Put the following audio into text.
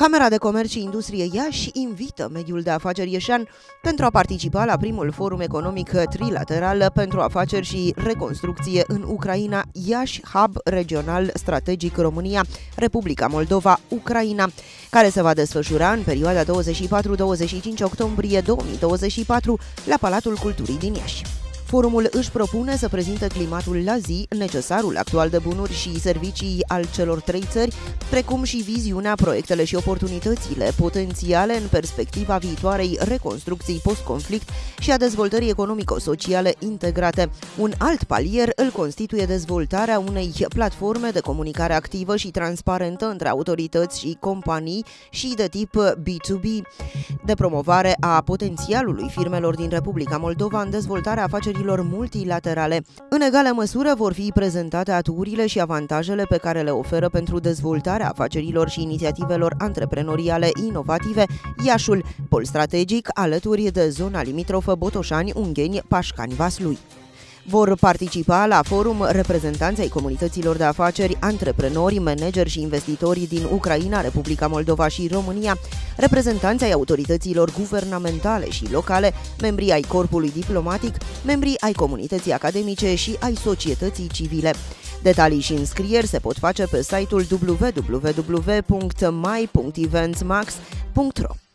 Camera de Comerț și Industrie Iași invită mediul de afaceri ieșan pentru a participa la primul forum economic trilateral pentru afaceri și reconstrucție în Ucraina, Iași Hub Regional Strategic România, Republica Moldova, Ucraina, care se va desfășura în perioada 24-25 octombrie 2024 la Palatul Culturii din Iași. Forumul își propune să prezinte climatul la zi, necesarul actual de bunuri și servicii al celor trei țări, precum și viziunea, proiectele și oportunitățile potențiale în perspectiva viitoarei reconstrucții post-conflict și a dezvoltării economico-sociale integrate. Un alt palier îl constituie dezvoltarea unei platforme de comunicare activă și transparentă între autorități și companii și de tip B2B, de promovare a potențialului firmelor din Republica Moldova în dezvoltarea afacerii acordurilor multilaterale. În egală măsură vor fi prezentate aturile și avantajele pe care le oferă pentru dezvoltarea afacerilor și inițiativelor antreprenoriale inovative Iașul, pol strategic alături de zona limitrofă Botoșani, Ungheni, Pașcani, Vaslui. Vor participa la forum reprezentanții ai comunităților de afaceri, antreprenori, manageri și investitori din Ucraina, Republica Moldova și România, reprezentanții ai autorităților guvernamentale și locale, membrii ai corpului diplomatic, membrii ai comunității academice și ai societății civile. Detalii și înscrieri se pot face pe site-ul www.my.eventsmax.ro